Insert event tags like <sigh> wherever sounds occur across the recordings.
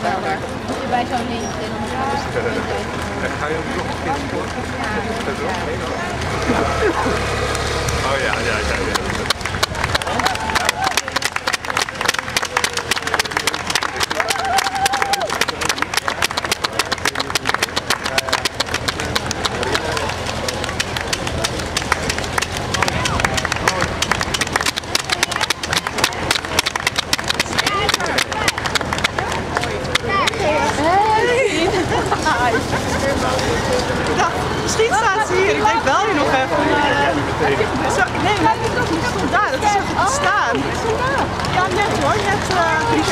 Moet je bij zo'n lintje dan <laughs> ga je ook nog een keer sporten? Oh ja, ja, ja. ja.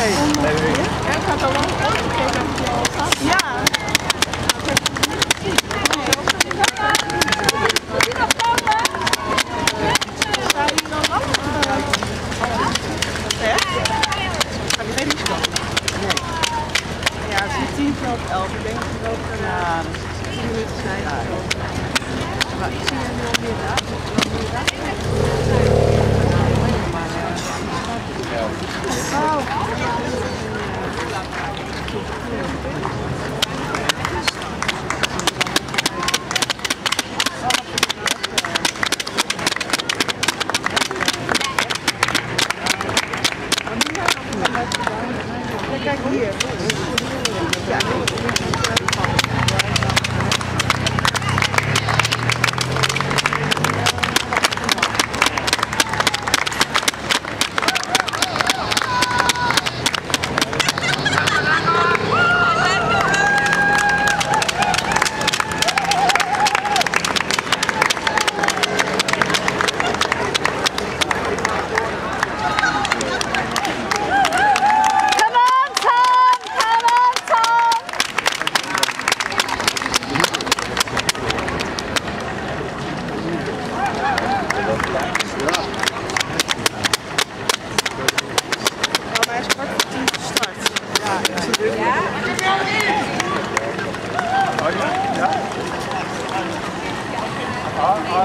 Ja. nee, nee. Ik had al lang uitgekeken dat je al zat. Ja. Ja, het 10 voor 11. Ik denk dat het ook ja, 10 minuten zijn. Maar ik zie hem nu al meer daar. Oh.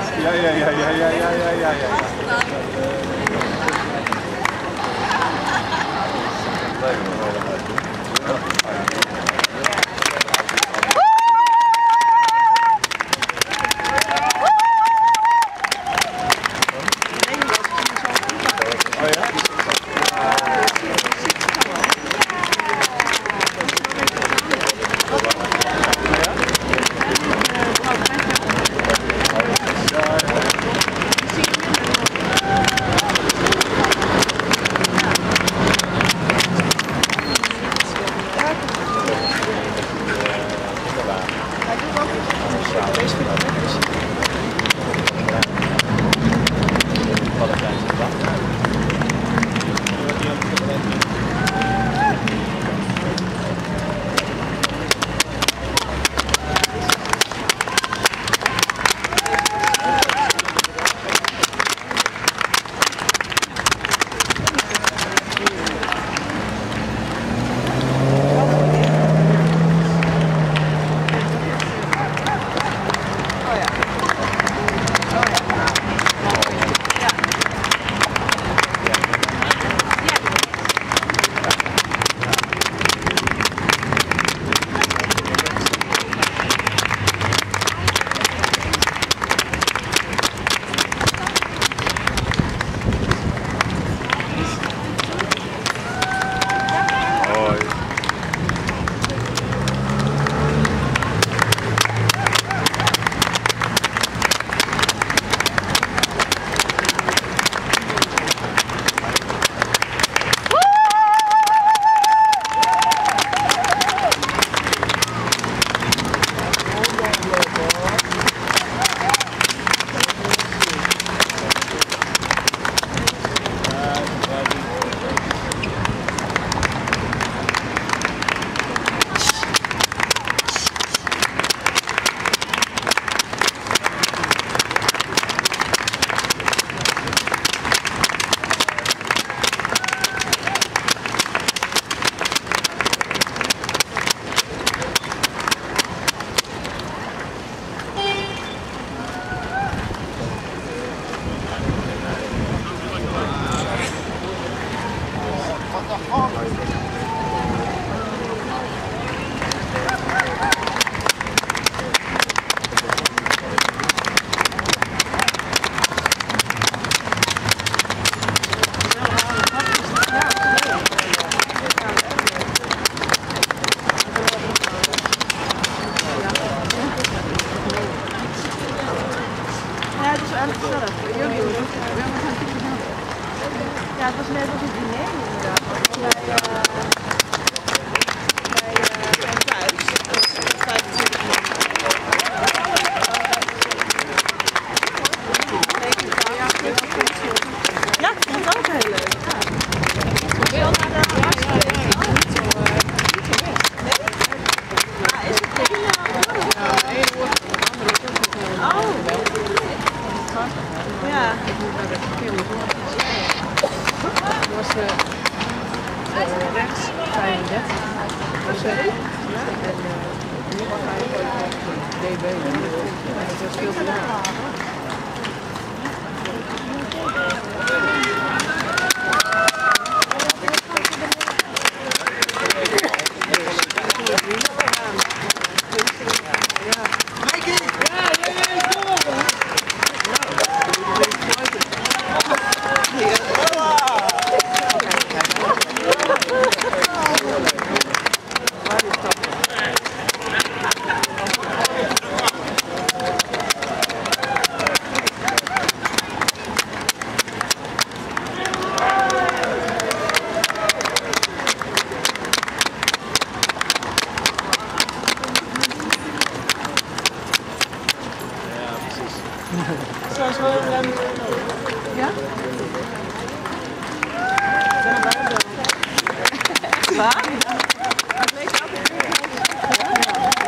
Ah, ah, ja, ja, ja, ja, ja, ja, ja, ja, ja. Oh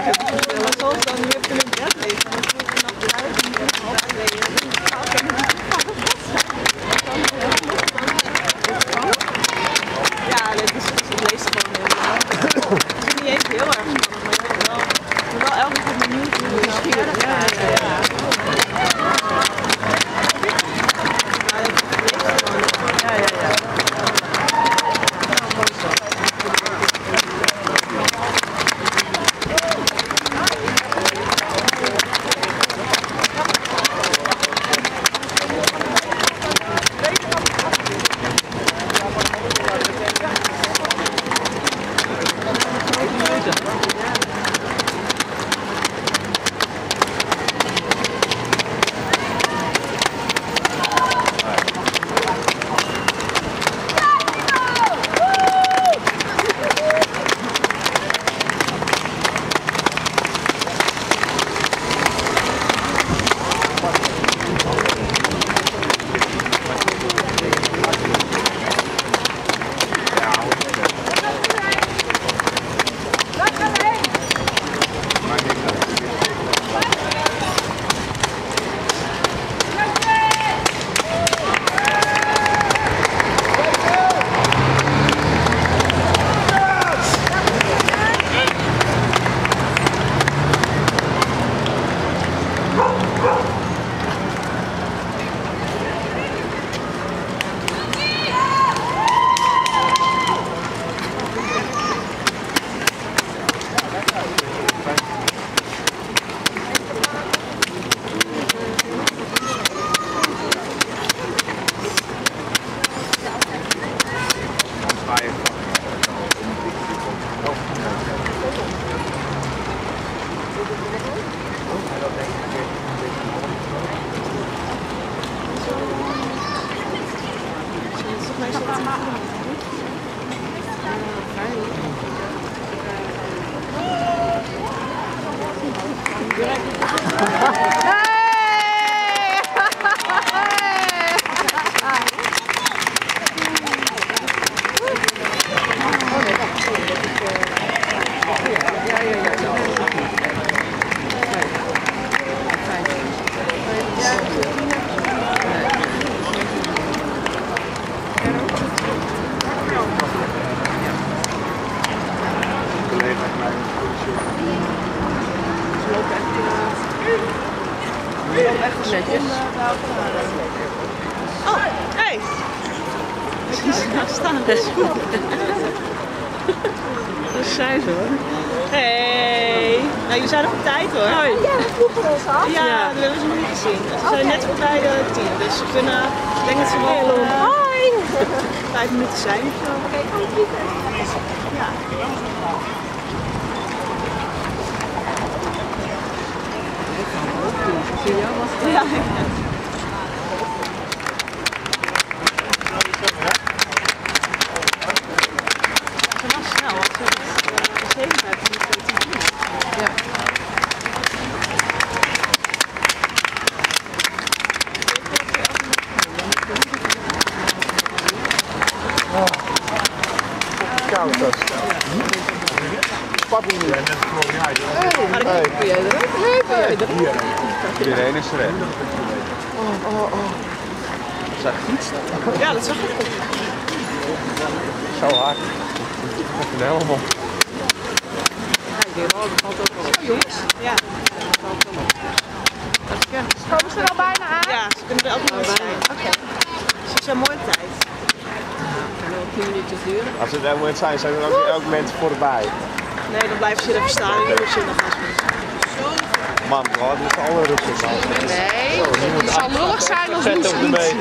heb het zelf al, dan heb je het net Oh, hey. staan. Dat is goed. Dat zijn ze hoor. Hey. Nou, jullie zijn nog op tijd hoor. Oh, ja, we vroegen ons af. Ja, dat hebben ze nog niet gezien. Ze zijn net voorbij de tien, dus ze kunnen, ik denk dat ze wel Hoi. vijf minuten zijn. Oké, kom Ja. Nein. Hey, ben jij eruit? Hey, ben jij eruit? Iedereen is er. Oh, oh, oh. Zag je iets? Ja, dat zag ik. Zo hard. Even helemaal. Kijk, die rode valt ook wel op. jongens. Ja. Dat valt wel op. Dat. Komen ze er al bijna aan? ja, ze kunnen er elke moment zijn. Oké. Ze is een mooie tijd. kan wel 10 minuutjes duren. Als het elk moment zijn, zijn er ook elk moment voorbij. Nee, dan blijven ze er even staan en dan zin nog eens. Man, we met alle aan. Nee, het zal lullig zijn als op de niet. meter.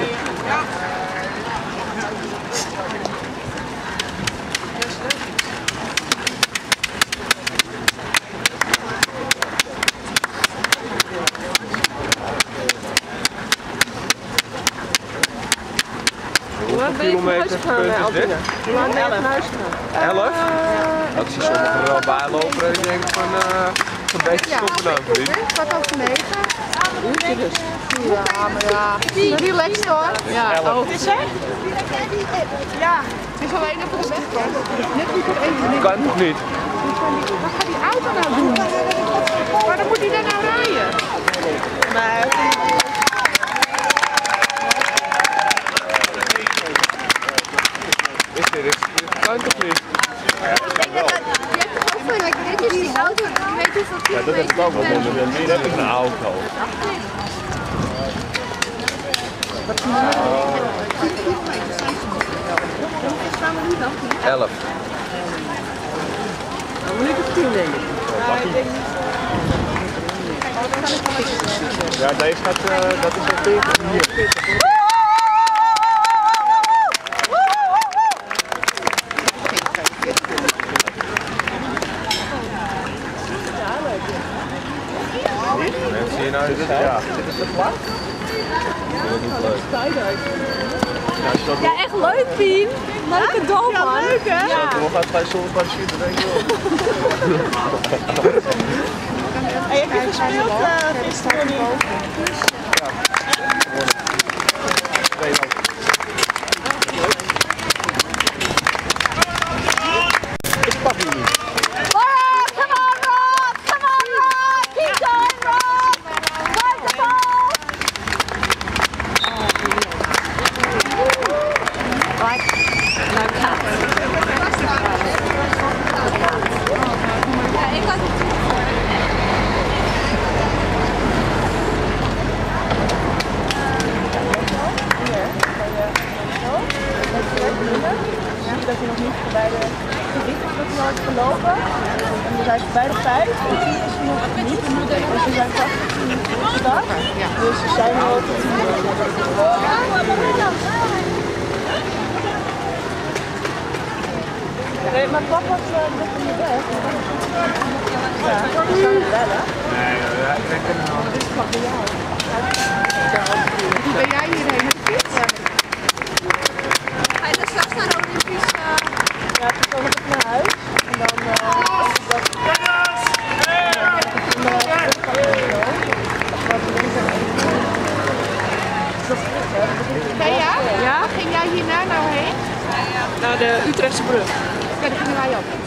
Hoe laat ben je van huis gegaan, punt eh, is dit? Albina? Hoe laat ben je van huis gegaan? 11? Dat zie sommigen er wel bijlopen. Ik denk van eh een beetje stoppen dan, vriend. Kwart over negen. Uurtje dus. Ja, maar ja. Relaxed hoor. Ja, oh, Wat is er? Ja. Het is alleen even de weg. Net niet op één minuut. Kan toch niet? Wat gaat die auto nou doen? Maar dan moet hij daar nou rijden. Maar Kan toch niet? Die auto, je weet hoeveel Ja, dat heb ik ook wel. Dat is een auto. Elf. een minuut of tien denk ik. Ja, deze gaat, eh, dat is al 40 hier. Mensen hier nou dit ja. Dit is de plaats? Dat is niet leuk. Ja, als je dat Ja, echt leuk, Pien. Leuke dom, man. Ja, leuk, hè? Ja. Hoe gaat het bij zonder parachute, denk je wel? En heb je gespeeld uh, gisteren niet? Twee man. Ik pak hem niet. Rob, come on, Rob! Come on, Rob! Keep going, Rob! Fight the ball! Ja, ik had zie je dat voorbij de dat heeft gelopen. En we zijn bij de vijf. En tien is nog niet. Dus we zijn vast gestart. Dus we zijn al tot Nee, maar papa was uh, net in de weg. Ja, bellen. Nee. Dit is bij jou. Hoe ben jij hierheen met de fiets? Ga je dan straks naar de Olympische... Ja, toen kwam ik naar huis. En dan... Uh, Ben jij? Ja? Ging jij hierna nou heen? Naar de Utrechtse brug. Ja, daar gingen wij op.